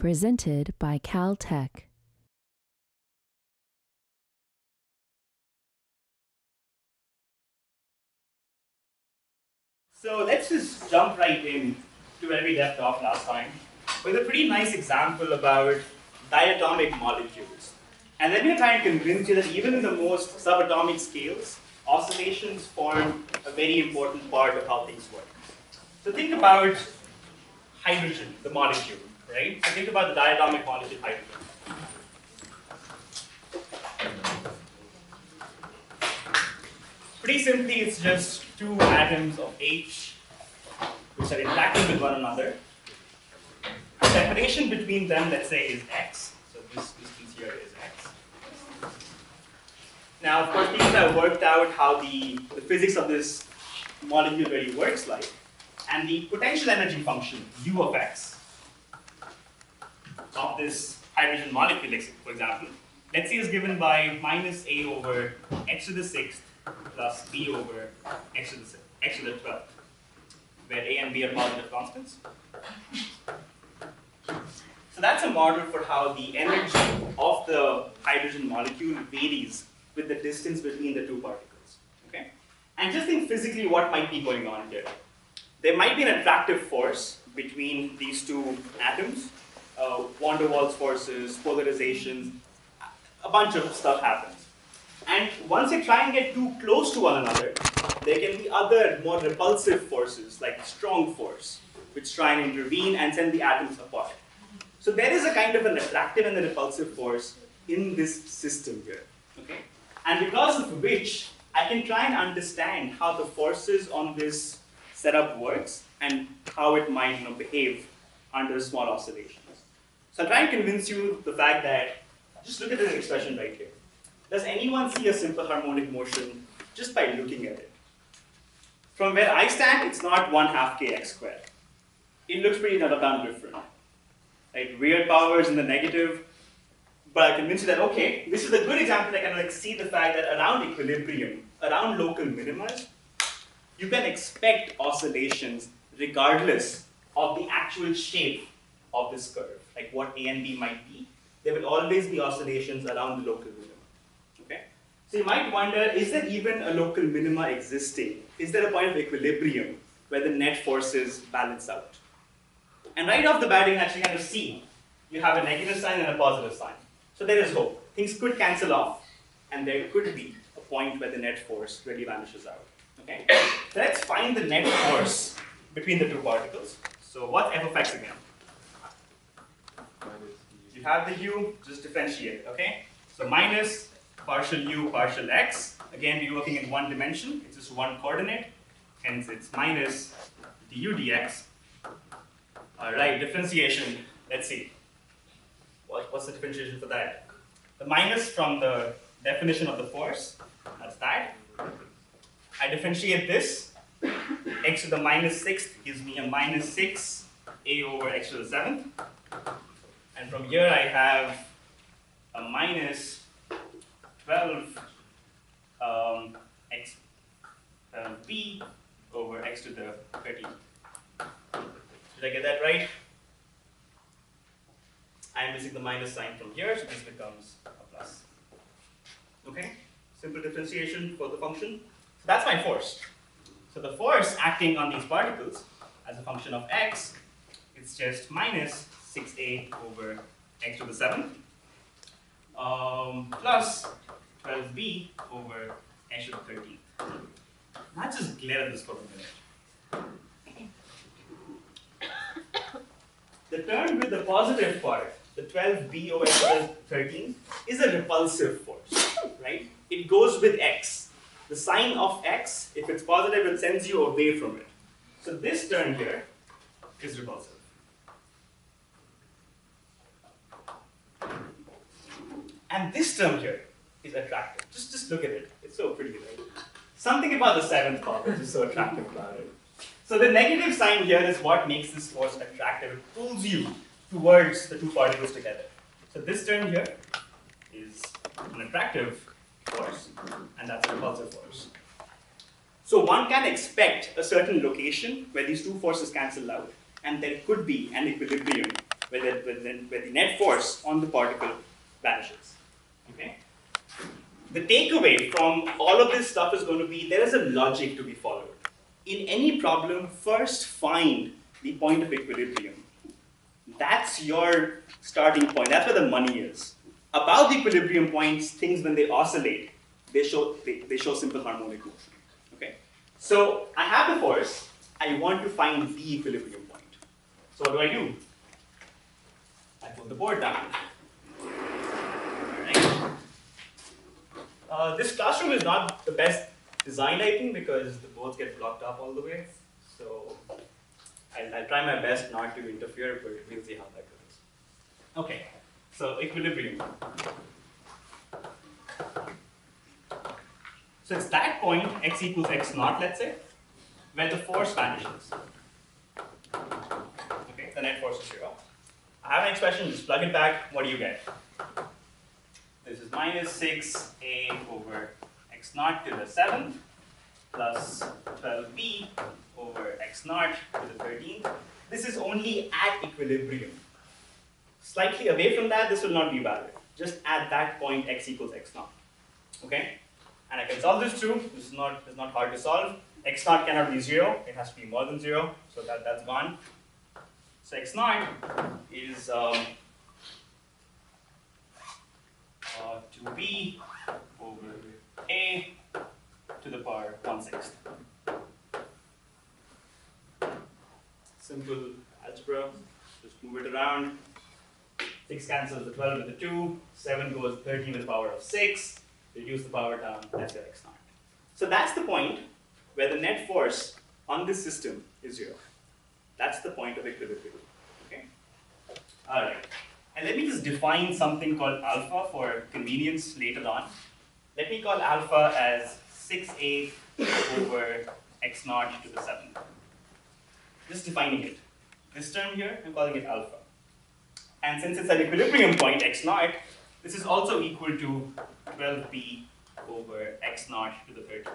Presented by Caltech. So let's just jump right in to where we left off last time with a pretty nice example about diatomic molecules. And let me try and convince you that even in the most subatomic scales, oscillations form a very important part of how things work. So think about hydrogen, the molecule, right? So think about the diatomic molecule hydrogen. Pretty simply, it's just two atoms of H which are interacting with one another. The Separation between them, let's say, is x. So this distance here is x. Now, of course, people have worked out how the, the physics of this molecule really works like. And the potential energy function, u of x, of this hydrogen molecule, for example, let's say is given by minus a over x to the sixth plus b over x to the, x to the 12th, where a and b are positive constants. So that's a model for how the energy of the hydrogen molecule varies with the distance between the two particles. Okay? And just think physically what might be going on here. There might be an attractive force between these two atoms, uh, forces, polarizations, a bunch of stuff happens. And once they try and get too close to one another, there can be other more repulsive forces, like strong force, which try and intervene and send the atoms apart. So there is a kind of an attractive and a repulsive force in this system here. Okay? And because of which, I can try and understand how the forces on this setup works and how it might you know, behave under a small oscillations. So I'll try and convince you the fact that, just look at this expression right here. Does anyone see a simple harmonic motion just by looking at it? From where I stand, it's not 1 half kx squared. It looks pretty not damn different. Right? Weird powers in the negative, but I convince you that, okay, this is a good example that can like see the fact that around equilibrium, around local minima, you can expect oscillations regardless of the actual shape of this curve, like what A and B might be. There will always be oscillations around the local minima. Okay? So you might wonder, is there even a local minima existing? Is there a point of equilibrium where the net forces balance out? And right off the bat, you can actually kind of see you have a negative sign and a positive sign. So there is hope. Things could cancel off, and there could be a point where the net force really vanishes out. Okay? So let's find the net force between the two particles. So what's f of x again? You have the u, just differentiate, okay? So minus partial u partial x. Again, we're working in one dimension. It's just one coordinate. Hence, it's minus du dx. All right, differentiation. Let's see. What, what's the differentiation for that? The minus from the definition of the force. That's that. I differentiate this. x to the minus 6th gives me a minus 6 a over x to the 7th. From here I have a minus 12 um, x uh, b over x to the 13. Did I get that right? I am missing the minus sign from here, so this becomes a plus. Okay? Simple differentiation for the function. So that's my force. So the force acting on these particles as a function of x, it's just minus 6a over x to the 7th um, plus 12b over x to the 13th. Not just glare at this for a minute. The term with the positive part, the 12b over x to the 13th, is a repulsive force, right? It goes with x. The sign of x, if it's positive, it sends you away from it. So this term here is repulsive. And this term here is attractive. Just, just look at it. It's so pretty, right? Something about the seventh power is so attractive about it. So the negative sign here is what makes this force attractive. It pulls you towards the two particles together. So this term here is an attractive force, and that's a repulsive force. So one can expect a certain location where these two forces cancel out, and there could be an equilibrium where the, where the, where the net force on the particle vanishes. The takeaway from all of this stuff is going to be there is a logic to be followed. In any problem, first find the point of equilibrium. That's your starting point. That's where the money is. About the equilibrium points, things when they oscillate, they show, they, they show simple harmonic motion. Okay? So I have the force. I want to find the equilibrium point. So what do I do? I put the board down. Uh, this classroom is not the best design, I think, because the boards get blocked up all the way. So I'll, I'll try my best not to interfere, but we'll see how that goes. Okay, so equilibrium. So it's that point, x equals x naught, let's say, where the force vanishes. Okay, the net force is zero. I have an expression, just plug it back, what do you get? This is minus 6a over x naught to the 7th plus 12b over x naught to the 13th. This is only at equilibrium. Slightly away from that, this will not be valid. Just at that point, x equals x naught. Okay? And I can solve this too. This is not, is not hard to solve. x naught cannot be 0. It has to be more than 0. So that, that's gone. So x naught is um, uh, 2b over a to the power 1 sixth. Simple algebra. Just move it around. 6 cancels the 12 with the 2. 7 goes 13 with the power of 6. Reduce the power down. That's your x naught. So that's the point where the net force on this system is 0. That's the point of equilibrium. Okay? All right. And let me just define something called alpha for convenience later on. Let me call alpha as 6a over x naught to the 7th. Just defining it. This term here, I'm calling it alpha. And since it's an equilibrium point, x naught, this is also equal to 12b over x naught to the 13th.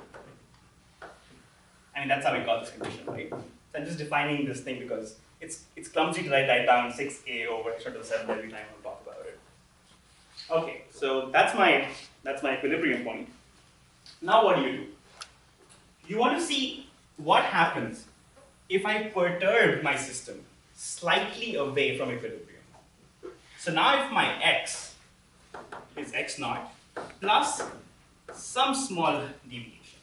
I mean, that's how we got this condition, right? So I'm just defining this thing because it's, it's clumsy to write that down 6a over naught to 7th every time I talk about it. Okay, so that's my, that's my equilibrium point. Now what do you do? You want to see what happens if I perturb my system slightly away from equilibrium. So now if my x is x naught plus some small deviation,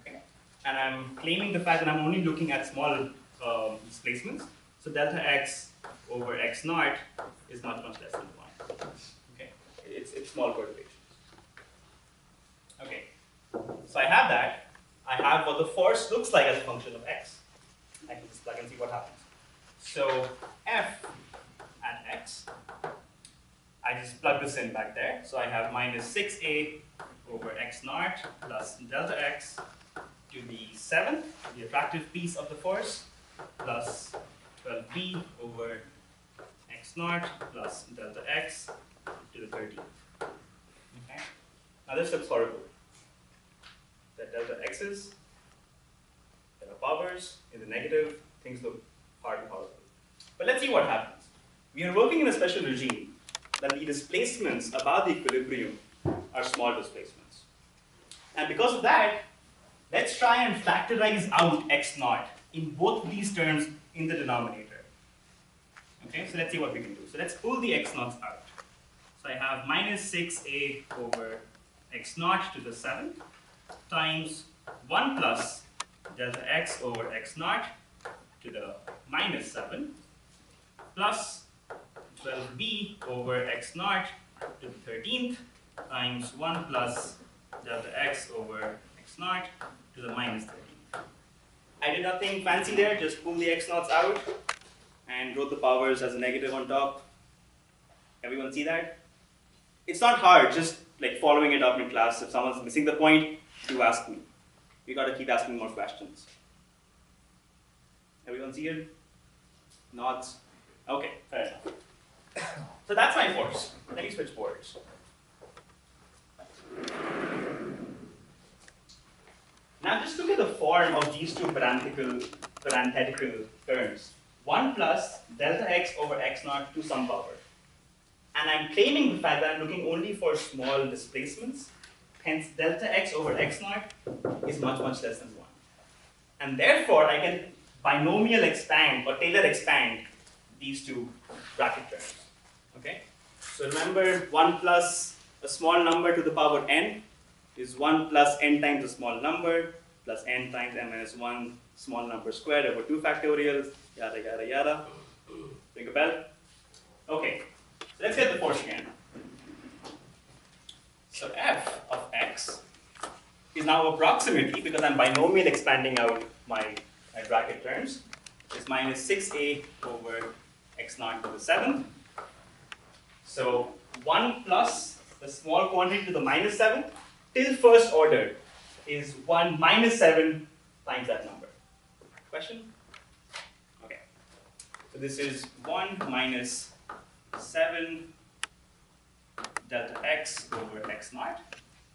okay? And I'm claiming the fact that I'm only looking at small um, displacements. So delta x over x naught is not much less than one. Okay, it's, it's small perturbations. Okay, so I have that. I have what the force looks like as a function of x. I can just plug and see what happens. So f at x, I just plug this in back there. So I have minus 6a over x naught plus delta x to the 7th, the attractive piece of the force, plus 12b over x naught plus delta x to the 13th. Okay? Now this looks horrible. The delta x's, there are powers in the negative, things look hard and horrible. But let's see what happens. We are working in a special regime that the displacements above the equilibrium are small displacements. And because of that, let's try and factorize out x naught in both these terms in the denominator. Okay, so let's see what we can do. So let's pull the x naughts out. So I have minus 6a over x naught to the 7th times 1 plus delta x over x naught to the minus 7 plus 12b over x naught to the 13th times 1 plus delta x over x naught to the minus 13th. I did nothing fancy there, just pull the x naughts out and wrote the powers as a negative on top. Everyone see that? It's not hard, just like following it up in class. If someone's missing the point, you ask me. We gotta keep asking more questions. Everyone see it? Nods? Okay, fair enough. So that's my force. Let me switch boards. Now just look at the form of these two parenthetical, parenthetical terms. 1 plus delta x over x naught to some power. And I'm claiming the fact that I'm looking only for small displacements. Hence, delta x over x naught is much, much less than 1. And therefore, I can binomial expand or Taylor expand these two bracket terms. Okay? So remember, 1 plus a small number to the power n is 1 plus n times a small number plus n times n minus 1 small number squared over 2 factorials, yada, yada, yada. Ring a bell? Okay, so let's get the force again. So f of x is now approximately, because I'm binomial expanding out my, my bracket terms, is minus 6a over x naught to the 7th. So 1 plus the small quantity to the minus 7 till first order is 1 minus 7 times that number. Question? Okay. So this is 1 minus 7 delta x over x naught.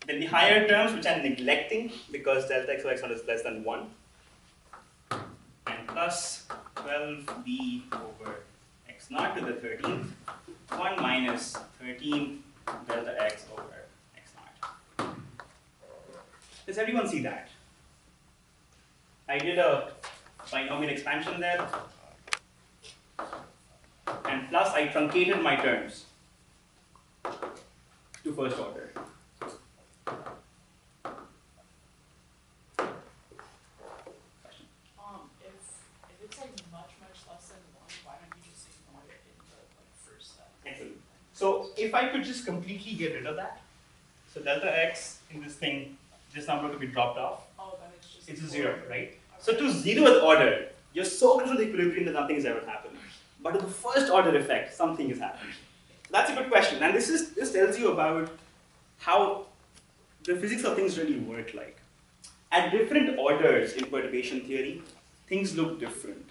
Then the higher terms, which I'm neglecting because delta x over x naught is less than 1, and plus 12b over x naught to the 13th, 1 minus 13 delta x over x naught. Does everyone see that? I did a binomial expansion there, and plus I truncated my terms to first order. Um, if, if it's like much, much less than one, why don't you just ignore it in the like first step? Excellent. So if I could just completely get rid of that, so delta x in this thing, this number could be dropped off. Oh, it's just. It's a zero, right? So to zeroth order, you're so close to the equilibrium that nothing has ever happened. But to the first order effect, something has happened. That's a good question. And this is this tells you about how the physics of things really work like. At different orders in perturbation theory, things look different.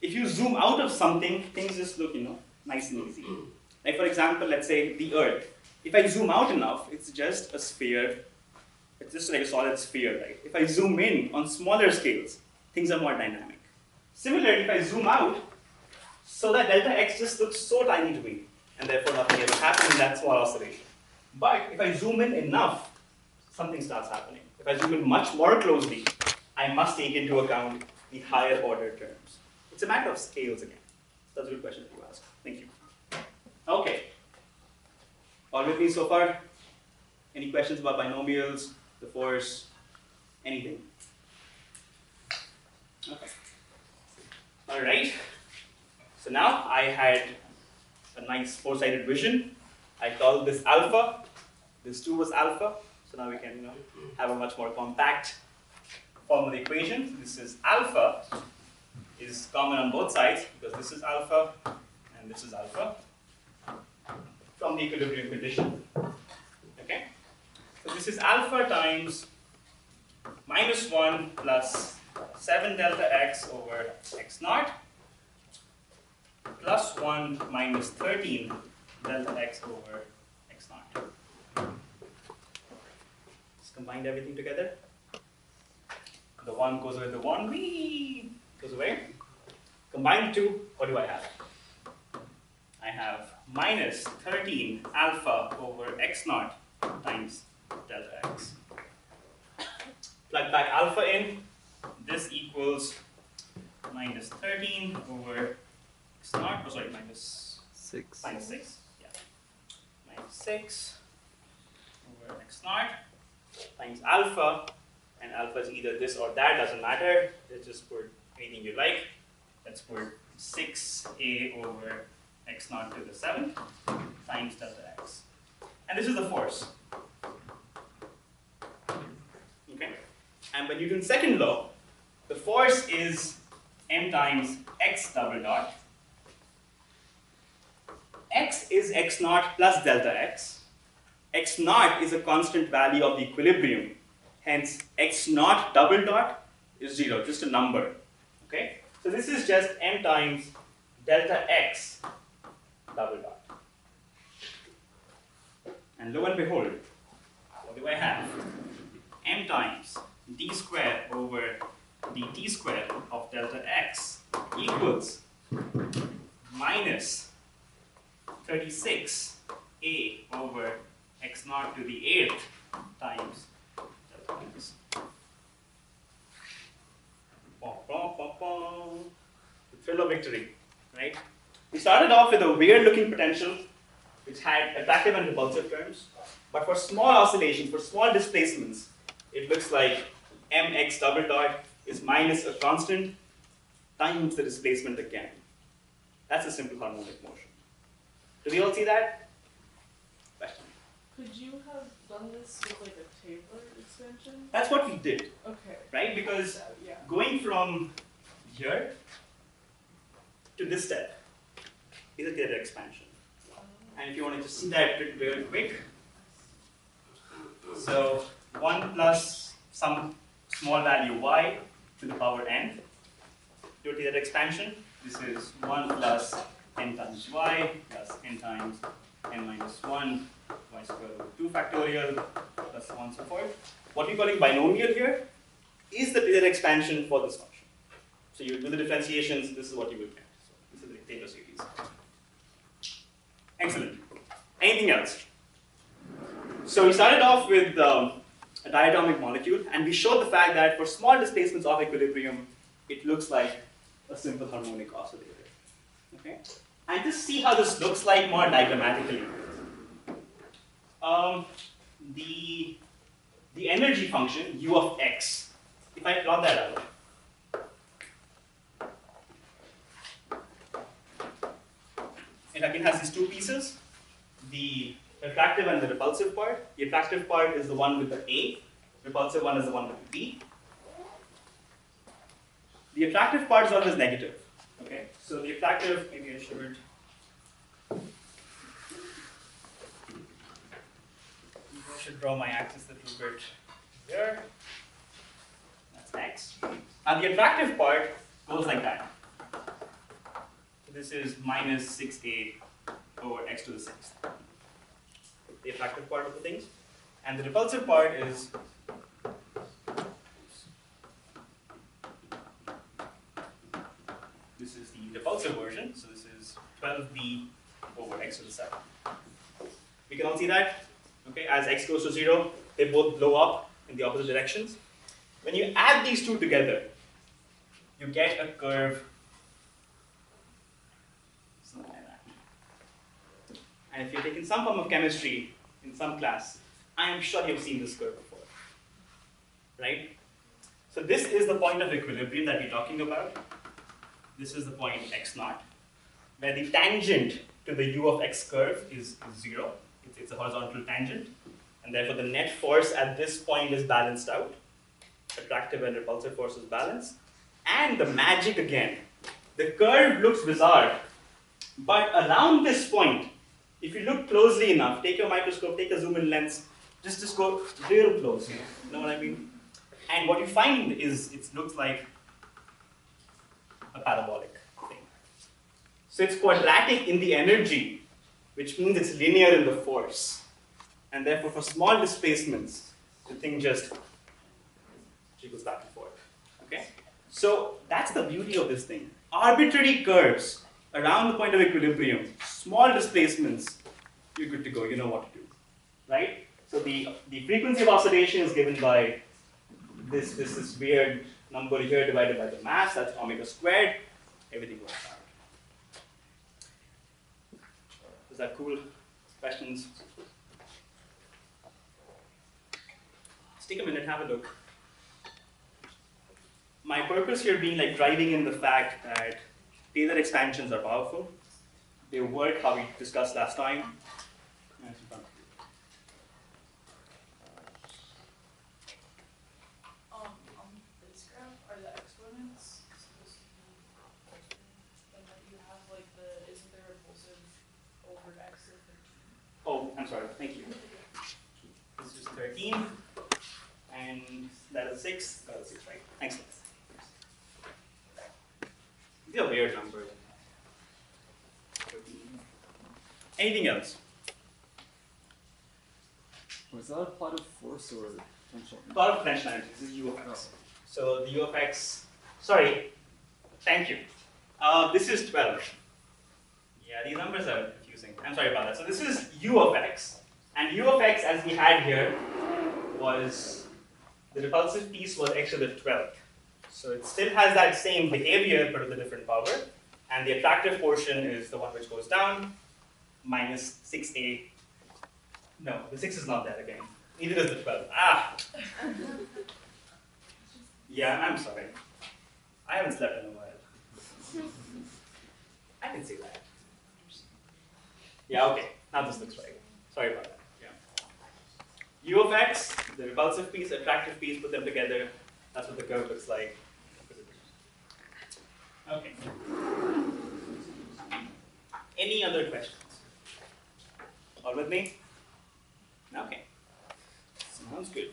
If you zoom out of something, things just look, you know, nice and easy. Like for example, let's say the Earth. If I zoom out enough, it's just a sphere. It's just like a solid sphere, right? If I zoom in on smaller scales, things are more dynamic. Similarly, if I zoom out, so that delta x just looks so tiny to me, and therefore nothing ever happens in that small oscillation. But if I zoom in enough, something starts happening. If I zoom in much more closely, I must take into account the higher order terms. It's a matter of scales again. That's a good question that you asked. Thank you. Okay. All with me so far? Any questions about binomials, the force, anything? Okay. All right. So now I had a nice four-sided vision. I called this alpha. This too was alpha. So now we can you know, have a much more compact form of the equation. This is alpha is common on both sides because this is alpha and this is alpha from the equilibrium condition. This is alpha times minus 1 plus 7 delta x over x naught plus 1 minus 13 delta x over x naught. Just combine everything together. The 1 goes away, the 1 wee, goes away. Combine the two, what do I have? I have minus 13 alpha over x naught times. Plug back alpha in, this equals minus 13 over x naught, oh sorry, minus, Six. minus 6, yeah. Minus 6 over x naught times alpha, and alpha is either this or that, doesn't matter, let's just put anything you like. Let's put 6a over x naught to the 7th times delta x. And this is the force. Okay? And by Newton's second law, the force is m times x double dot. x is x naught plus delta x. x naught is a constant value of the equilibrium. Hence, x naught double dot is 0, just a number. Okay? So this is just m times delta x double dot. And lo and behold, what do I have? m times d squared over dt squared of delta x equals minus 36a over x naught to the 8th times delta x. Of victory, right? We started off with a weird looking potential which had attractive and repulsive terms, but for small oscillations, for small displacements, it looks like mx double dot is minus a constant times the displacement again. That's a simple harmonic motion. Do we all see that? Question. Could you have done this with like a Taylor extension? That's what we did, Okay. right? Because So, yeah. going from here to this step is a Taylor expansion. Oh. And if you want to just see that real real quick, so 1 plus some small value y to the power n, do Taylor expansion. This is 1 plus n times y plus n times n minus 1 y squared over 2 factorial plus so on so forth. What we're calling binomial here is the Taylor expansion for this function. So you do the differentiations, this is what you will get. So this is the Taylor series. Excellent. Anything else? So we started off with um, a diatomic molecule, and we showed the fact that for small displacements of equilibrium, it looks like a simple harmonic oscillator. Okay? And just see how this looks like more diagrammatically. Um, the, the energy function, u of x, if I plot that out, it again has these two pieces, the attractive and the repulsive part. The attractive part is the one with the A, repulsive one is the one with the B. The attractive part is always negative. Okay, so the attractive, maybe I should. I should draw my axis a little bit here. That's x. And the attractive part goes like that. So this is minus 6a over x to the sixth. The attractive part of the things. And the repulsive part is this is the repulsive version, so this is 12b over x to the 7. We can all see that. Okay, as x goes to 0, they both blow up in the opposite directions. When you add these two together, you get a curve something like that. And if you've taken some form of chemistry in some class, I am sure you've seen this curve before. Right? So this is the point of equilibrium that we're talking about. This is the point x naught, where the tangent to the u of x curve is, zero. It's, it's a horizontal tangent. And therefore the net force at this point is balanced out. Attractive and repulsive forces is balanced. And the magic again. The curve looks bizarre, but around this point, if you look closely enough, take your microscope, take a zoom in lens, just, just go real close, you know, you know what I mean? And what you find is it looks like a parabolic thing. So it's quadratic in the energy, which means it's linear in the force. And therefore, for small displacements, the thing just jiggles back and forth. Okay? So that's the beauty of this thing. Arbitrary curves around the point of equilibrium, small displacements, you're good to go, you know what to do. Right? So the, the frequency of oscillation is given by this, this, this weird number here divided by the mass, that's omega squared, everything works out. Is that cool? Questions? Let's take a minute, have a look. My purpose here being like driving in the fact that Taylor expansions are powerful. They work how we discussed last time. Nice and fun. Um, on this graph, are the exponents supposed to be and then you have like the, isn't there repulsive over x to thirteen? Oh, I'm sorry, thank you. This is 13, and that is 6, that is 6, right? Thanks, Liz. These are weird numbers. Anything else? Was that a plot of force or potential? A lot of potential energy. This is u of x. So the u of x, sorry, thank you. Uh, this is 12. Yeah, these numbers are confusing. I'm sorry about that. So this is u of x. And u of x, as we had here, was the repulsive piece was x to the 12th. So it still has that same behavior, but with a different power. And the attractive portion is the one which goes down, minus 6a. No, the 6 is not there again. Neither is the 12. Ah! Yeah, I'm sorry. I haven't slept in a while. I can see that. Yeah, okay. Now this looks right. Sorry about that. Yeah. U of x, the repulsive piece, attractive piece, put them together. That's what the curve looks like. Okay. Any other questions? All with me? Okay. Sounds good.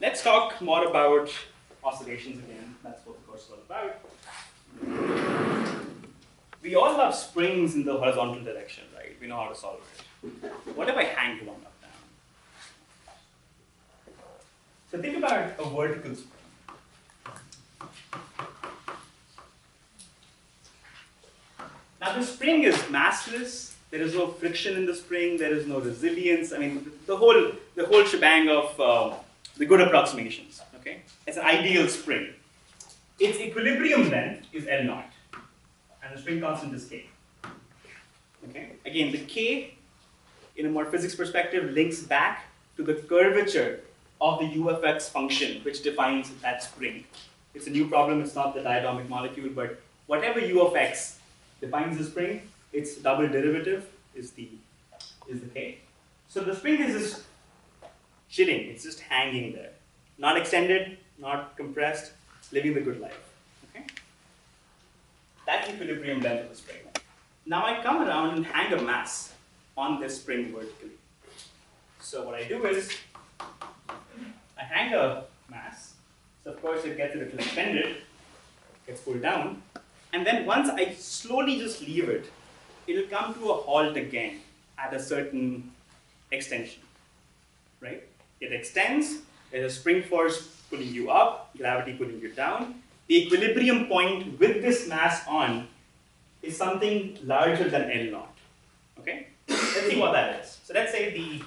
Let's talk more about oscillations again. That's what the course is all about. We all love springs in the horizontal direction, right? We know how to solve it. What if I hang one up down? So think about a vertical spring. Now the spring is massless. There is no friction in the spring. There is no resilience. I mean, the whole the whole shebang of uh, the good approximations. Okay, it's an ideal spring. Its equilibrium length is L naught, and the spring constant is K. Okay, again, the K, in a more physics perspective, links back to the curvature of the u of x function, which defines that spring. It's a new problem. It's not the diatomic molecule, but whatever u of x defines the spring, its double derivative is the is the k. So the spring is just chilling. It's just hanging there, not extended, not compressed, living the good life. Okay. That's equilibrium length of the spring. Now I come around and hang a mass on this spring vertically. So what I do is A mass. So of course it gets a little extended, gets pulled down, and then once I slowly just leave it, it'll come to a halt again at a certain extension, right? It extends, there's a spring force pulling you up, gravity pulling you down. The equilibrium point with this mass on is something larger than L naught, okay? Let's see what that is. So let's say the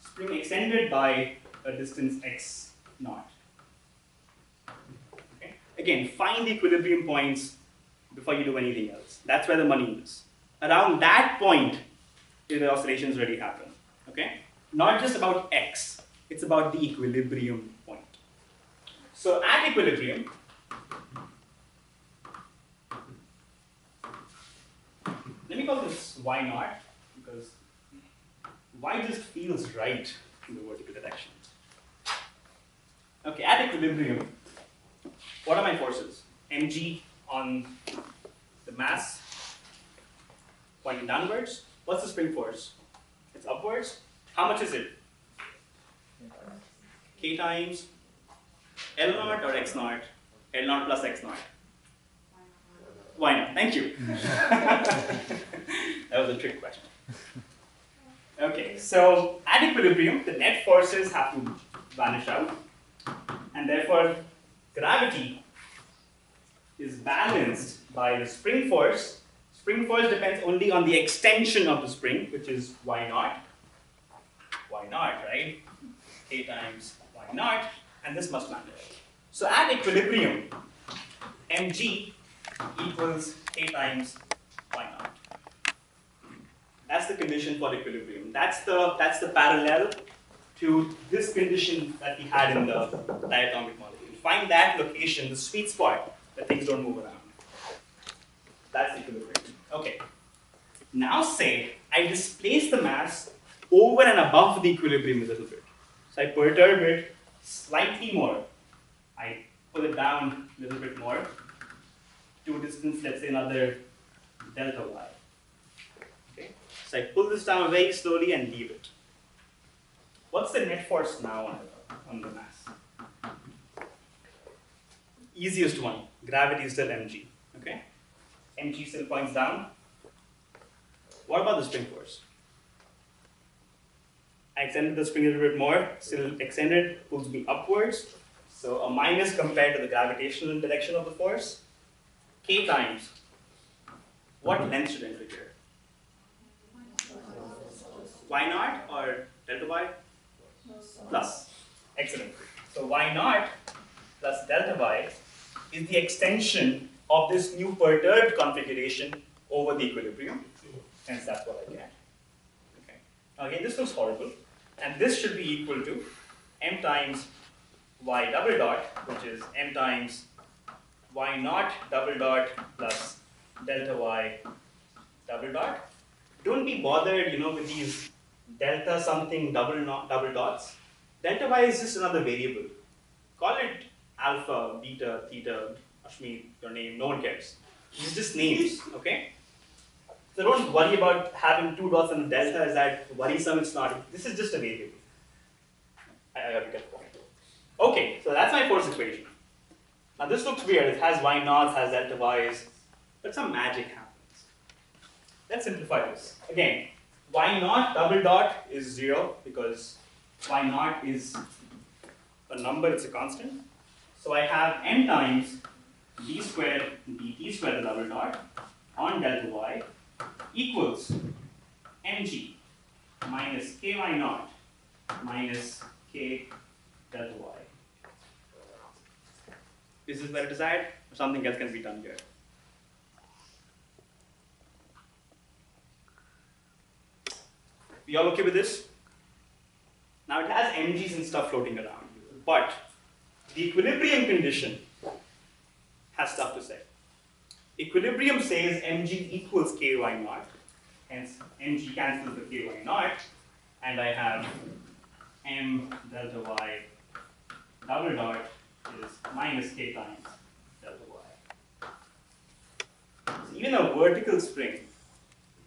spring extended by a distance x naught. Okay? Again, find the equilibrium points before you do anything else. That's where the money is. Around that point, the oscillations really happen. Okay? Not just about x, it's about the equilibrium point. So at equilibrium, let me call this y naught because y just feels right in the vertical direction. Okay, at equilibrium, what are my forces? mg on the mass pointing downwards. What's the spring force? It's upwards. How much is it? K times L naught or X naught? L naught plus X naught. Why not? Thank you. that was a trick question. Okay, so at equilibrium, the net forces have to vanish out, and therefore gravity is balanced by the spring force. Spring force depends only on the extension of the spring, which is y naught. y naught, right? K times y naught, and this must vanish. So at equilibrium, mg equals k times y naught. That's the condition for equilibrium. That's the, that's the parallel to this condition that we had in the diatomic molecule. Find that location, the sweet spot, that things don't move around. That's the equilibrium. Okay. Now say I displace the mass over and above the equilibrium a little bit. So I perturb it slightly more. I pull it down a little bit more to a distance, let's say another delta y. Okay? So I pull this down very slowly and leave it. What's the net force now on, the mass? Easiest one, gravity is still mg. Okay? mg still points down. What about the spring force? I extended the spring a little bit more, still extended, pulls me upwards. So a minus compared to the gravitational direction of the force, k times what length should enter here? Y naught or delta y? Plus. Excellent. So y naught plus delta y is the extension of this new perturbed configuration over the equilibrium. Hence that's what I get. Okay. Again, this looks horrible. And this should be equal to m times y double dot, which is m times y naught double dot plus delta y double dot. Don't be bothered, you know, with these delta something double not double dots. Delta y is just another variable. Call it alpha, beta, theta, Ashmeet, your name, no one cares. It's just names, okay? So don't worry about having two dots and delta is that worrisome, it's not. This is just a variable. I, I to get the point. Okay, so that's my force equation. Now this looks weird. It has y naughts, has delta y's, but some magic happens. Let's simplify this. Again, y naught double dot is zero because y naught is a number, it's a constant. So I have m times d squared dt squared double dot on delta y equals mg minus ky naught minus k delta y. Is this where it is at, something else can be done here? We all okay with this? Now it has mg's and stuff floating around, but the equilibrium condition has stuff to say. Equilibrium says mg equals ky naught, hence mg cancels the ky naught, and I have m delta y double dot is minus k times delta y. So even a vertical spring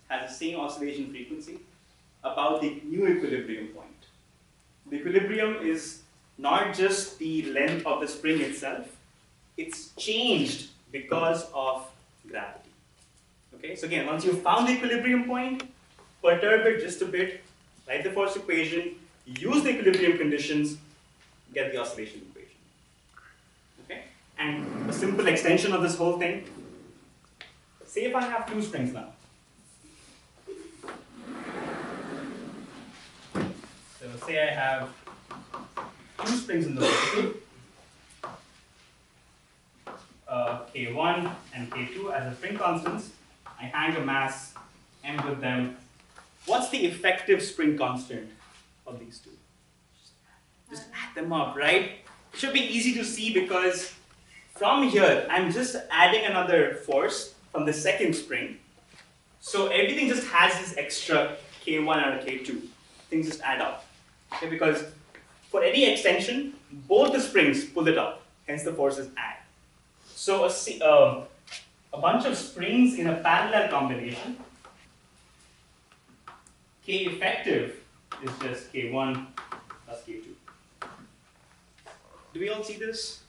has the same oscillation frequency about the new equilibrium point. The equilibrium is not just the length of the spring itself, it's changed because of gravity. Okay, so again, once you've found the equilibrium point, perturb it just a bit, write the force equation, use the equilibrium conditions, get the oscillation equation. Okay, and a simple extension of this whole thing. Say if I have two springs now. Say I have two springs in the vertical, uh, K1 and K2 as a spring constants. I hang a mass M with them. What's the effective spring constant of these two? Just add them up, right? Should be easy to see because from here, I'm just adding another force from the second spring. So everything just has this extra K1 and a K2. Things just add up. Okay, because for any extension, both the springs pull it up, hence the forces add. So a, uh, a bunch of springs in a parallel combination, K effective is just K1 plus K2. Do we all see this?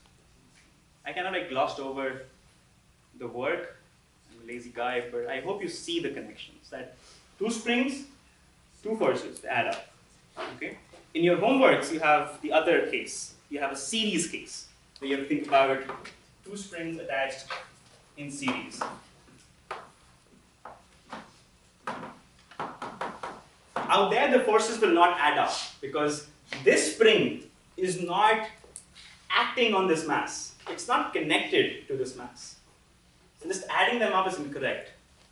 I kind of like glossed over the work. I'm a lazy guy, but I hope you see the connections. That two springs, two forces add up. Okay? In your homeworks, you have the other case. You have a series case. where you have to think about two springs attached in series. Out there, the forces will not add up because this spring is not acting on this mass. It's not connected to this mass. So just adding them up is incorrect.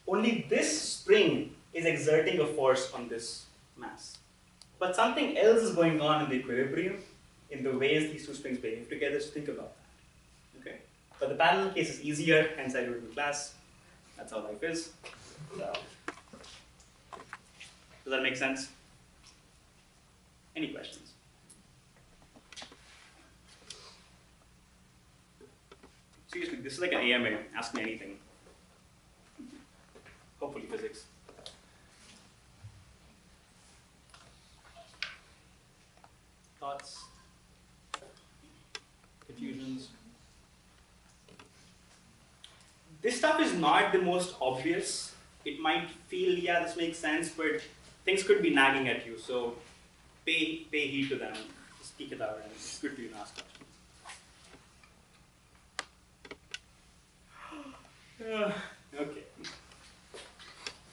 Only this spring is exerting a force on this mass. But something else is going on in the equilibrium in the ways these two springs behave together, so think about that. Okay? But the parallel case is easier, hence I do it in class. That's how life is. So, does that make sense? Any questions? Seriously, this is like an AMA. Ask me anything. Hopefully physics. Thoughts? Confusions? This stuff is not the most obvious. It might feel, yeah, this makes sense, but things could be nagging at you. So pay, pay heed to them. Speak it out, and it's good to you ask questions. Okay.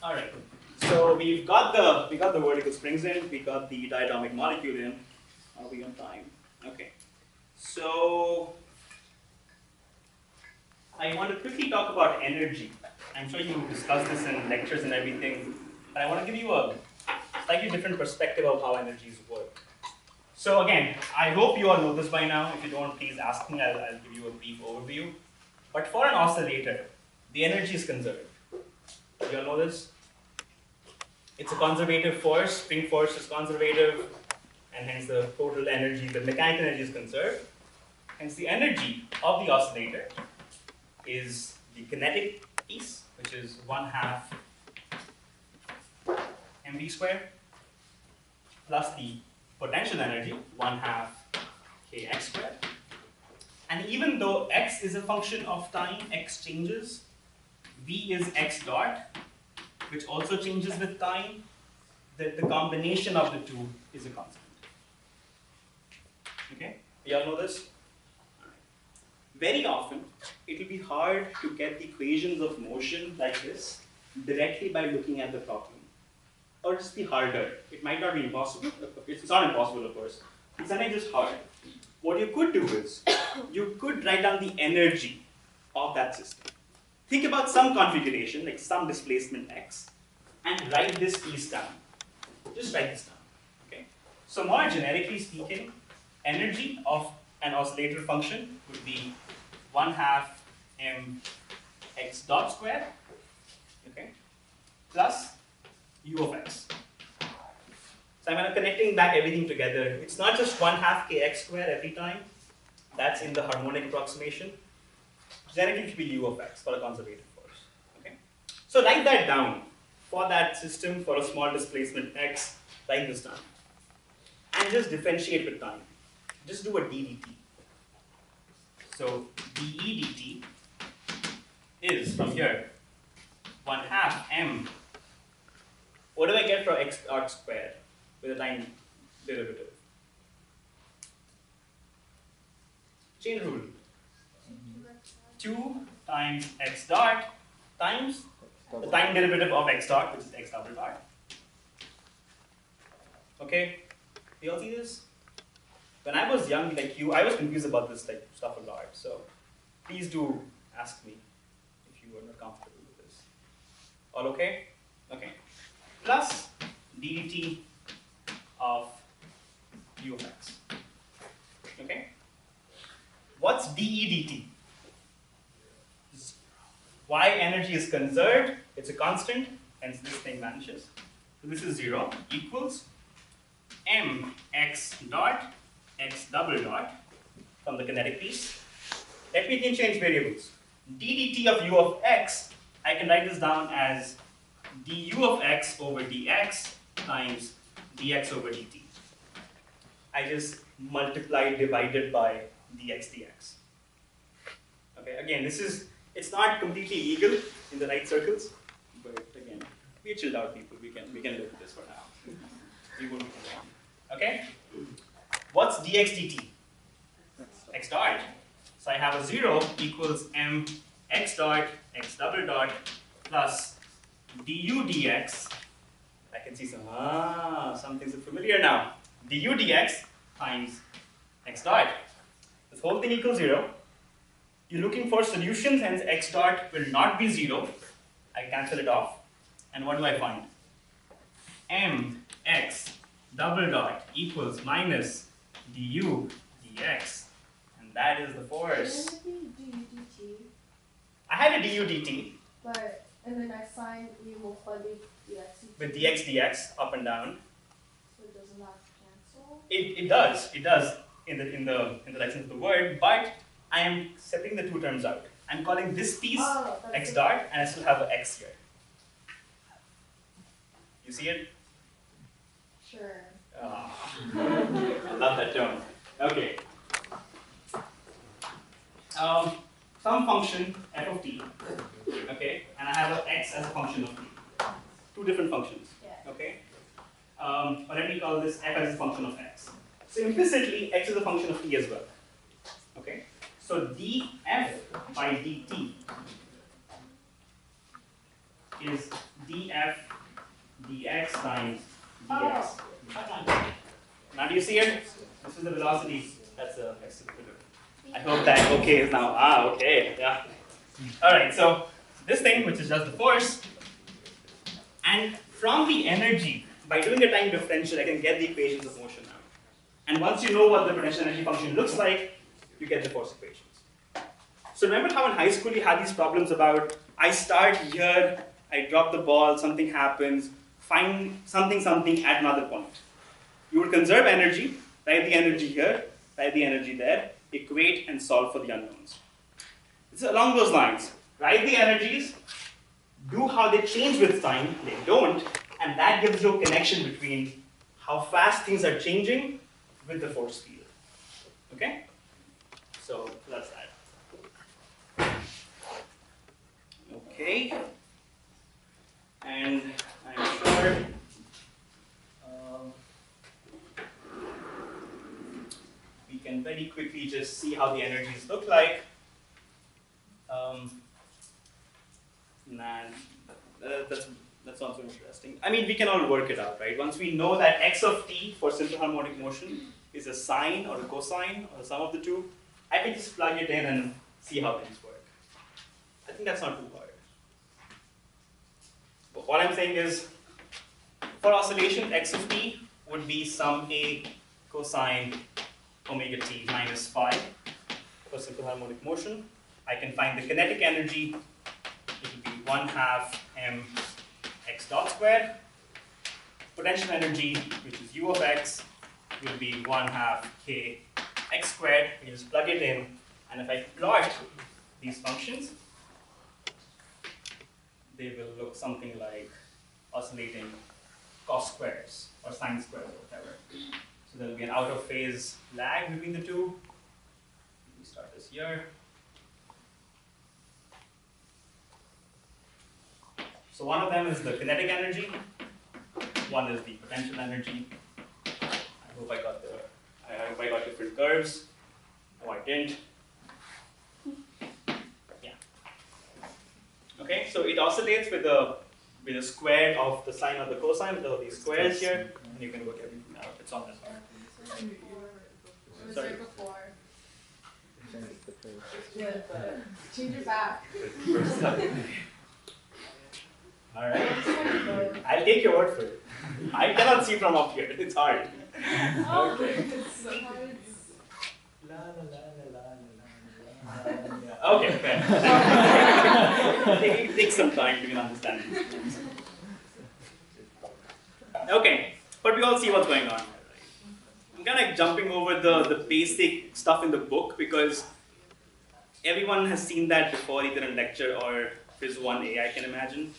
All right. So we've got the we got the vertical springs in, we got the diatomic molecule in. Are we on time? Okay. So I want to quickly talk about energy. I'm sure you discussed this in lectures and everything, but I want to give you a slightly different perspective of how energies work. So again, I hope you all know this by now. If you don't, please ask me. I'll, I'll give you a brief overview. But for an oscillator, the energy is conserved. You all know this? It's a conservative force. Spring force is conservative, and hence the total energy, the mechanical energy is conserved. Hence the energy of the oscillator is the kinetic piece, which is one half mv squared, plus the potential energy, one half kx squared. And even though x is a function of time, x changes, v is x dot, which also changes with time, the, the combination of the two is a constant. Okay? You all know this? Very often, it will be hard to get the equations of motion like this directly by looking at the problem. Or just be harder. It might not be impossible. It's not impossible, of course. It's sometimes just hard. What you could do is, you could write down the energy of that system. Think about some configuration, like some displacement x, and write this piece down. Just write this down. Okay? So more generically speaking, energy of an oscillator function would be 1 half m x dot square, okay, plus u of x. So I'm connecting back everything together. It's not just 1 half kx square every time. That's in the harmonic approximation. Generally, it should be u of x for a conservative force. Okay? So write that down for that system for a small displacement x. Write this down. And just differentiate with time. Just do a ddt. So dE dt is from here 1 half m. What do I get for x dot squared with a time derivative? Chain rule. 2 times x dot times the time derivative of x dot, which is x double dot. Okay, do you all see this? When I was young, like you, I was confused about this like stuff a lot. So please do ask me if you are not comfortable with this. All okay? Okay. Plus ddt of u of x. Okay? What's dE dt? Why energy is conserved, it's a constant, hence this thing vanishes. So this is 0 equals mx dot x double dot from the kinetic piece. Let me change variables. ddt of u of x, I can write this down as du of x over dx times dx over dt. I just multiply divided by dx dx. Okay, again, this is, it's not completely legal in the right circles, but again, we chilled out people, we can, we can live with this for now. Okay? What's dx dt? x dot. So I have a 0 equals m x dot x double dot plus du dx. I can see some, ah, some things are familiar now. du dx times x dot. This whole thing equals 0. You're looking for solutions, hence x dot will not be 0. I cancel it off. And what do I find? m x double dot equals minus du dx. And that is the force. Didn't you do UDT? I had a du dt But and then I find we will plug it DX. with dx dx up and down. So it does not cancel. It, it does, it does in the in the in the license of the word, but I am separating the two terms out. I'm calling this piece Oh, x dot and I still have an x here. You see it? Sure. I love that term. Okay. Um, some function f of t, okay, and I have an x as a function of t. Two different functions, okay? Um, or let me call this f as a function of x. So implicitly, x is a function of t as well, okay? So df by dt is df dx times dx. Now do you see it? This is the velocity. That's the accelerator. I hope that okay is now. Ah, okay, yeah. All right, so this thing, which is just the force, and from the energy, by doing a time differential, I can get the equations of motion now. And once you know what the potential energy function looks like, you get the force equations. So remember how in high school you had these problems about I start here, I drop the ball, something happens, find something something at another point. You would conserve energy, write the energy here, write the energy there, equate and solve for the unknowns. It's along those lines. Write the energies, do how they change with time, they don't, and that gives you a connection between how fast things are changing with the force field. Okay? So that's that. Okay. And I'm sure um, we can very quickly just see how the energies look like. Um, uh, that's that's not so interesting. I mean, we can all work it out, right? Once we know that x of t for simple harmonic motion is a sine or a cosine or the sum of the two, I can just plug it in and see how things work. I think that's not too hard. But what I'm saying is, for oscillation, x of t would be some a cosine omega t minus phi for simple harmonic motion. I can find the kinetic energy, it will be 1 half m x dot squared. Potential energy, which is u of x, will be 1 half k x squared. You just plug it in, and if I plot these functions, they will look something like oscillating cos squares or sine squares or whatever. So there will be an out of phase lag between the two. Let me start this here. So one of them is the kinetic energy, one is the potential energy. I hope I got the, I hope I got different curves. Oh, I didn't. Yeah. Okay, so it oscillates with the with the square of the sine or the cosine with all these squares here, and you can work everything out. It's on this part. Sorry. before. Change your back. All right. It's kind of good. I'll take your word for it. I cannot see from up here. It's hard. Oh, Okay. it's so hard. La, la, la, la, la, la, la, la. Okay, fair. take, take some time to understand. Okay, but we all see what's going on. right? I'm kind of jumping over the, the basic stuff in the book because everyone has seen that before, either in lecture or Phys 1A, I can imagine.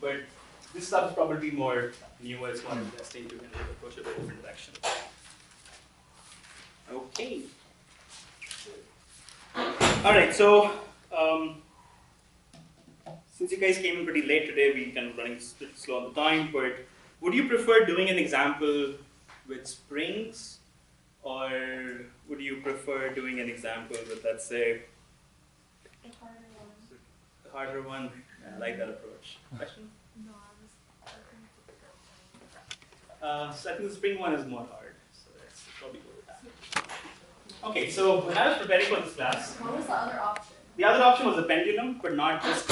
But this stuff is probably more newer, it's more hmm. interesting to kind of approach it a different direction. Okay. All right, so um, since you guys came in pretty late today, we kind of running a bit slow on the time. But would you prefer doing an example with springs, or would you prefer doing an example with, let's say, The harder one. the harder one? I like that approach. Question? No, I was, think the Uh, so I think the spring one is more hard, so let's probably go with that. Okay, so when I was preparing for this class, What was the other option? The other option was a pendulum, but not just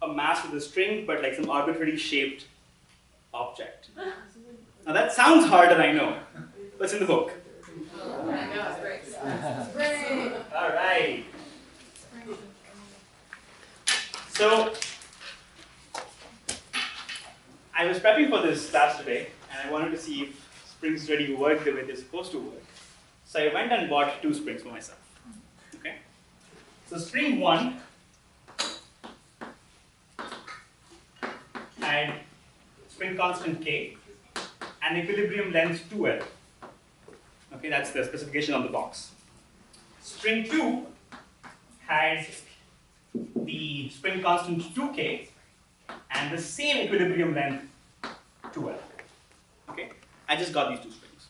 a mass with a string, but like some arbitrarily shaped object. Now that sounds harder, I know, but it's in the book. Oh my god, great. Great. All right. So I was prepping for this class today, and I wanted to see if springs really work the way they're supposed to work. So I went and bought two springs for myself. Okay. So spring one had spring constant k and equilibrium length 2l. Okay, that's the specification on the box. Spring two has the spring constant 2k and the same equilibrium length 2l. Okay, I just got these two springs.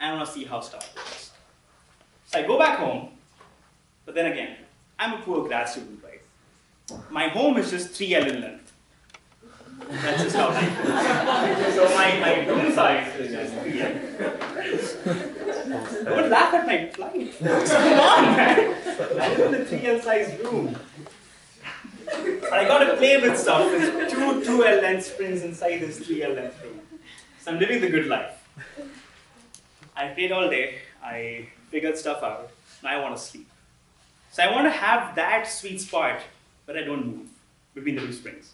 I want to see how stuff works. I go back home, but then again, I'm a poor grad student, right? My home is just 3l in length. That's just how life. So my, my room size is just 3L. Don't laugh at my plight. Come on, man. I live in a 3L sized room. But I gotta play with stuff. There's two 2L length springs inside this 3L length room. So I'm living the good life. I played all day. I figured stuff out. Now I want to sleep. So I want to have that sweet spot where I don't move between the two springs.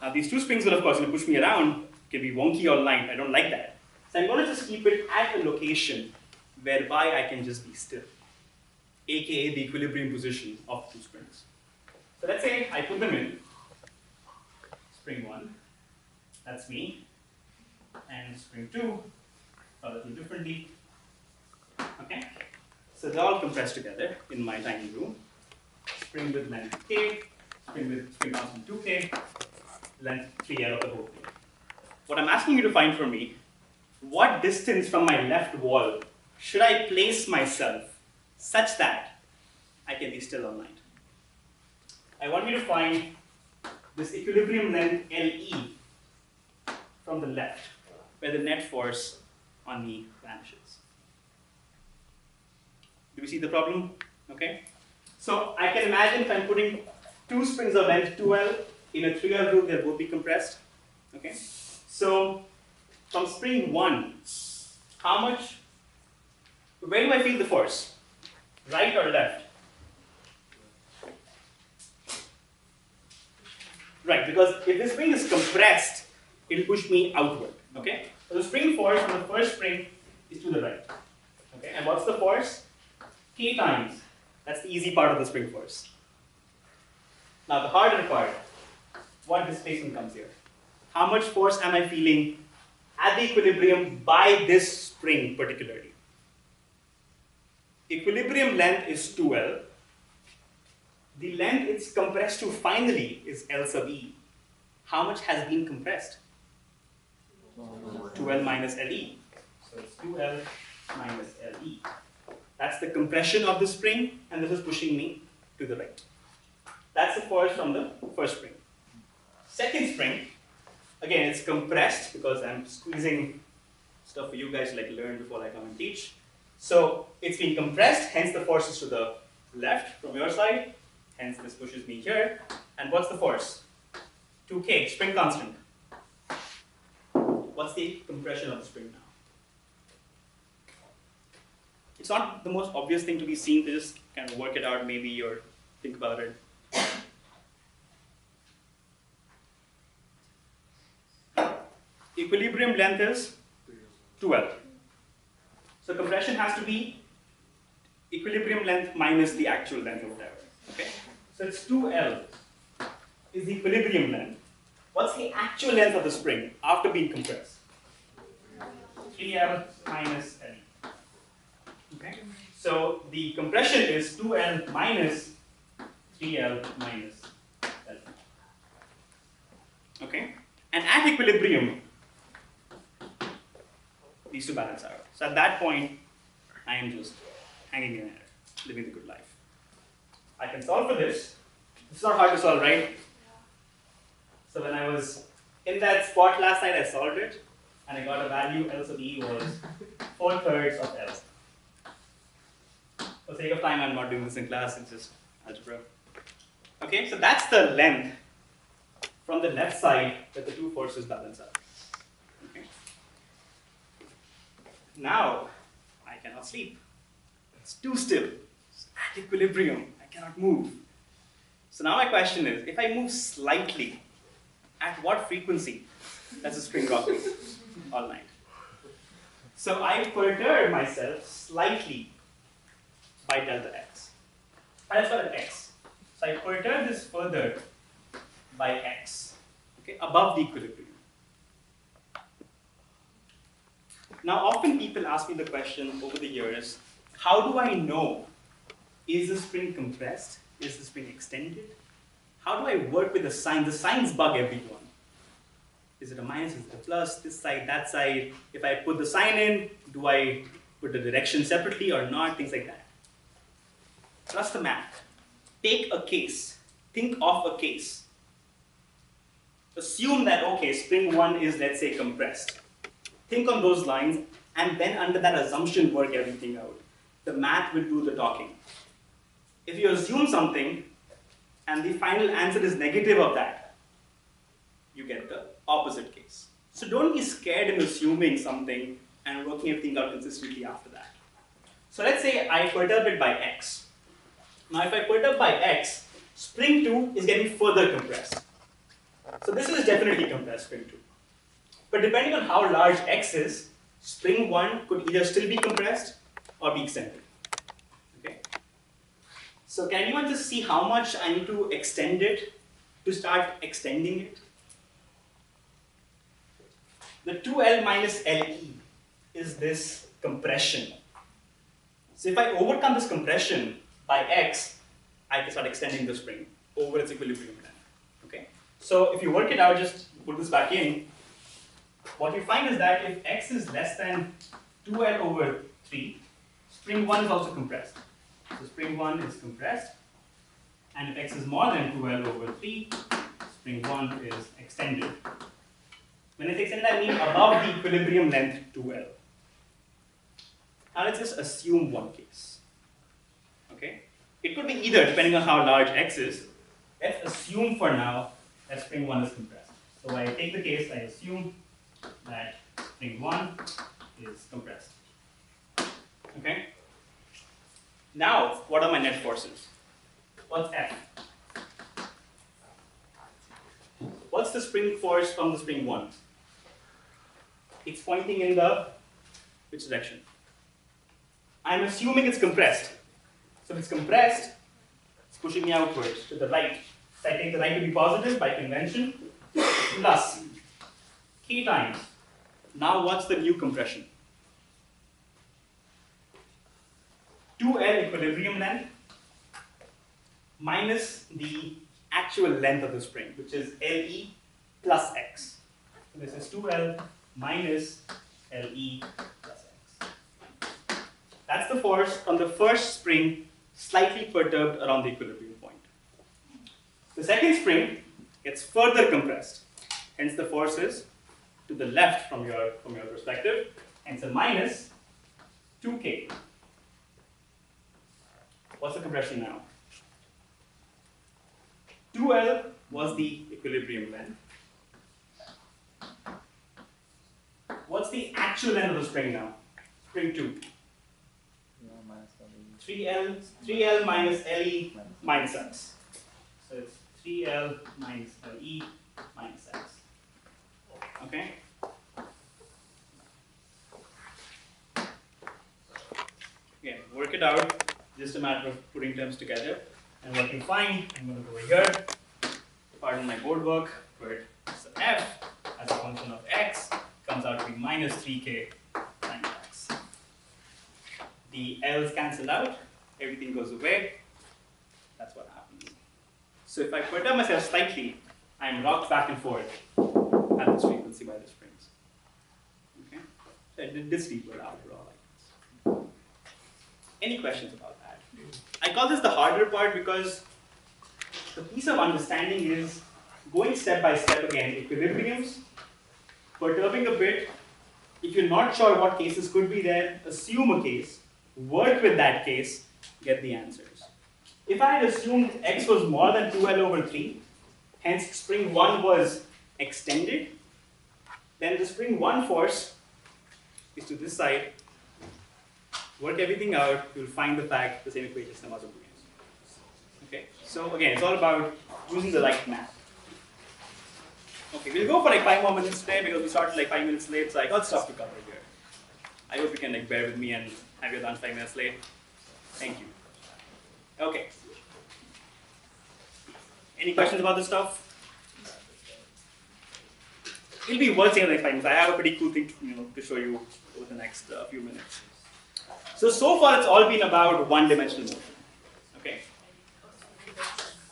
Now these two springs will of course push me around, it can be wonky or night. I don't like that. So I'm going to just keep it at a location whereby I can just be still, aka the equilibrium position of two springs. So let's say I put them in. Spring one, that's me, and spring two, a little differently. Okay? So they're all compressed together in my tiny room. Spring with length k, spring with spring constant 2k, length 3l of the whole thing. What I'm asking you to find for me, what distance from my left wall should I place myself such that I can be still all night? I want you to find this equilibrium length LE from the left, where the net force on me vanishes. Do we see the problem? Okay. So I can imagine if I'm putting two springs of length 2L in a 3L group, they'll both be compressed. Okay. So from spring one, how much, where do I feel the force? Right or left? Right, because if the spring is compressed, it'll push me outward. Okay? So the spring force from the first spring is to the right. Okay, and what's the force? K times. That's the easy part of the spring force. Now the harder part, what displacement comes here? How much force am I feeling at the equilibrium by this spring particularly? Equilibrium length is 2L. The length it's compressed to finally is L sub E. How much has been compressed? 2L minus LE. So it's 2L minus LE. That's the compression of the spring, and this is pushing me to the right. That's the force from the first spring. Second spring, again, it's compressed because I'm squeezing stuff for you guys to like learn before I come and teach. So it's being compressed, hence the force is to the left from your side, hence this pushes me here. And what's the force? 2K, spring constant. What's the compression of the spring now? It's not the most obvious thing to be seen to just kind of work it out maybe or think about it. Equilibrium length is 2L. So compression has to be equilibrium length minus the actual length of whatever. Okay? So it's 2L is the equilibrium length. What's the actual length of the spring after being compressed? 3L minus. So the compression is 2L minus 3L minus L. Okay? And at equilibrium, these two balance out. So at that point, I am just hanging in there, living the good life. I can solve for this. It's not hard to solve, right? So when I was in that spot last night, I solved it, and I got a value L sub E was 4 thirds of L. For sake of time, I'm not doing this in class, it's just algebra. Okay, so that's the length from the left side that the two forces balance out. Okay. Now, I cannot sleep. It's too still. It's at equilibrium. I cannot move. So now my question is, if I move slightly, at what frequency does the spring rock all night? So I perturb myself slightly by delta x. Let's call x. So I perturb this further by x, okay, above the equilibrium. Now, often people ask me the question over the years, how do I know is the spring compressed? Is the spring extended? How do I work with the sign? The signs bug everyone. Is it a minus? Is it a plus? This side, that side. If I put the sign in, do I put the direction separately or not? Things like that. Trust the math. Take a case. Think of a case. assume that, okay, spring one is, let's say, compressed. Think on those lines, and then under that assumption, work everything out. The math will do the talking. If you assume something, and the final answer is negative of that, you get the opposite case. So don't be scared in assuming something and working everything out consistently after that. So let's say I perturb it by x. Now if I put up by x, spring 2 is getting further compressed. So this is definitely compressed spring 2. But depending on how large x is, spring 1 could either still be compressed or be extended. Okay? So can anyone just see how much I need to extend it to start extending it? The 2L minus LE is this compression. So if I overcome this compression by x, I can start extending the spring over its equilibrium length. Okay? So if you work it out, just put this back in, what you find is that if x is less than 2L over 3, spring 1 is also compressed. So spring 1 is compressed, and if x is more than 2L over 3, spring 1 is extended. When I say extended, I mean above the equilibrium length 2L. Now let's just assume one case. It could be either, depending on how large x is. Let's assume for now that spring 1 is compressed. So I take the case, I assume that spring 1 is compressed. Okay? Now, what are my net forces? What's F? What's the spring force from the spring 1? It's pointing in the which direction? I'm assuming it's compressed. So if it's compressed, it's pushing me outwards to the right. So I take the right to be positive by convention, plus k times. Now what's the new compression? 2L equilibrium length minus the actual length of the spring, which is LE plus X. So this is 2L minus LE plus X. That's the force on the first spring slightly perturbed around the equilibrium point. The second spring gets further compressed, hence the force is to the left from your, from your perspective, hence a minus 2K. What's the compression now? 2L was the equilibrium length. What's the actual length of the spring now? Spring 2. 3L, 3L minus LE minus X. So it's 3L minus LE minus X. Okay? Again, work it out. Just a matter of putting terms together and working fine. I'm going to go here. Pardon my board work, but so f as a function of x comes out to be minus 3k times x. The l's cancel out, everything goes away. That's what happens. So if I perturb myself slightly, I'm rocked back and forth at this frequency by the springs. Okay? So I did this deeper after all, guess. Any questions about that? I call this the harder part because the piece of understanding is going step by step again, equilibriums, perturbing a bit. If you're not sure what cases could be there, assume a case, work with that case, get the answers. If I had assumed x was more than 2L over 3, hence spring 1 was extended, then the spring 1 force is to this side. Work everything out, you'll find the fact, the same equation some other ways. Okay, so again, it's all about using the right math. Okay, we'll go for like five more minutes today because we started like five minutes late, so I got stuff to cover here. I hope you can like bear with me and have your lunch five minutes late. Thank you. Okay. Any questions about this stuff? It'll be worth seeing like five minutes. I have a pretty cool thing to, you know, to show you over the next uh, few minutes. So, so far it's all been about one-dimensional motion. Okay?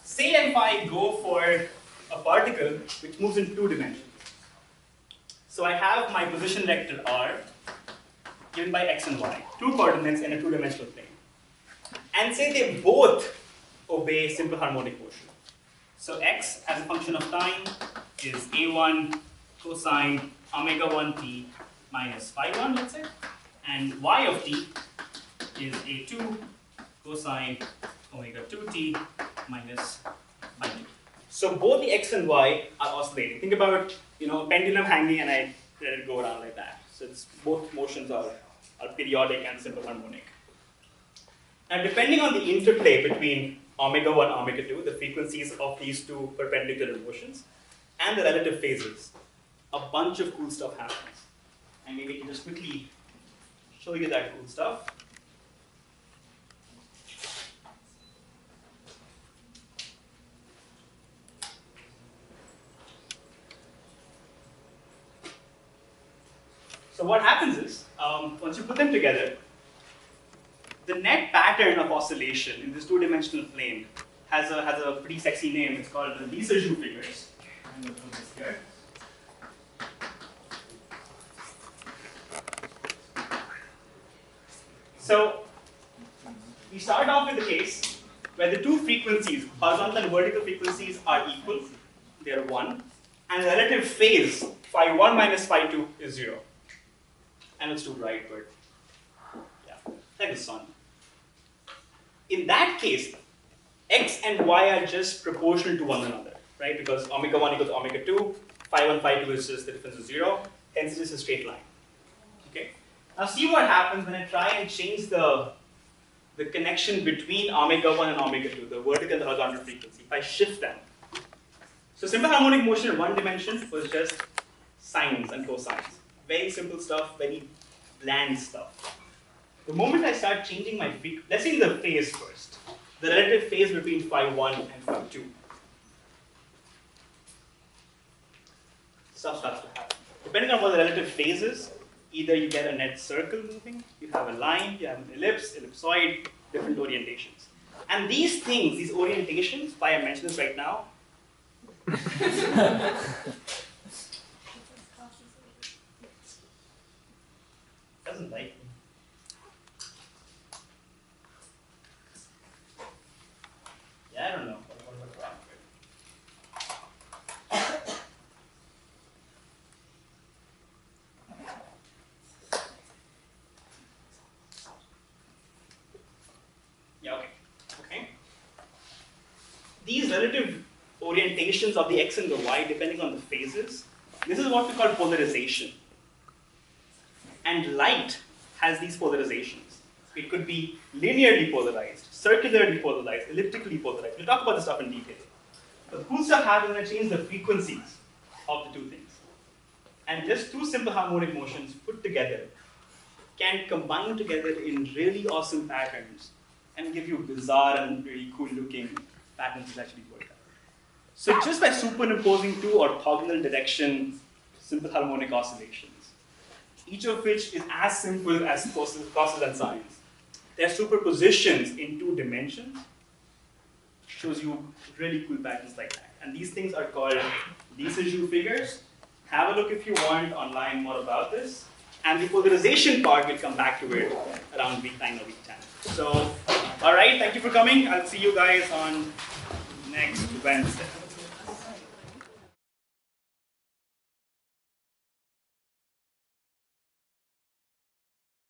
Say if I go for a particle which moves in two dimensions. So I have my position vector r given by x and y, two coordinates in a two-dimensional plane. And say they both obey simple harmonic motion. So x as a function of time, is a1 cosine omega 1t minus phi 1, let's say, and y of t is a2 cosine omega 2t minus phi 2. So both the x and y are oscillating. Think about you know a pendulum hanging and I let it go around like that. It's, both motions are, are periodic and simple harmonic. And depending on the interplay between omega 1, and omega 2, the frequencies of these two perpendicular motions, and the relative phases, a bunch of cool stuff happens. And maybe we can just quickly show you that cool stuff. So what happens is, um, once you put them together, the net pattern of oscillation in this two-dimensional plane has a, has a pretty sexy name. It's called the Lissajous figures. I'm going to put this here. So we start off with the case where the two frequencies, horizontal and vertical frequencies, are equal. They are 1. And the relative phase, phi 1 minus phi 2, is 0. And it's too bright, but yeah, like the sun. In that case, x and y are just proportional to one another, right? Because omega 1 equals omega 2, phi 1, phi 2 is just the difference of 0, hence it's just a straight line. Okay? Now see what happens when I try and change the, the connection between omega 1 and omega 2, the vertical and the horizontal frequency, if I shift them. So simple harmonic motion in one dimension was just sines and cosines. Very simple stuff, very bland stuff. The moment I start changing my frequency, let's see the phase first. The relative phase between phi 1 and phi 2. Stuff starts to happen. Depending on what the relative phase is, either you get a net circle moving, you have a line, you have an ellipse, ellipsoid, different orientations. And these things, these orientations, why I mention this right now, doesn't like. Yeah, I don't know. What, what, wrong? Yeah, okay. Okay. These relative orientations of the x and the y, depending on the phases, this is what we call polarization. And light has these polarizations. It could be linearly polarized, circularly polarized, elliptically polarized. We'll talk about this stuff in detail. But cool stuff happens when I change the frequencies of the two things. And just two simple harmonic motions put together can combine together in really awesome patterns and give you bizarre and really cool looking patterns that actually work out. So just by superimposing two orthogonal direction simple harmonic oscillations, each of which is as simple as causes, causes and sines, their superpositions in two dimensions shows you really cool patterns like that. And these things are called Lissajous figures. Have a look if you want online more about this. And the polarization part, we'll come back to it around week 9 or week 10. So, all right, thank you for coming. I'll see you guys on next Wednesday.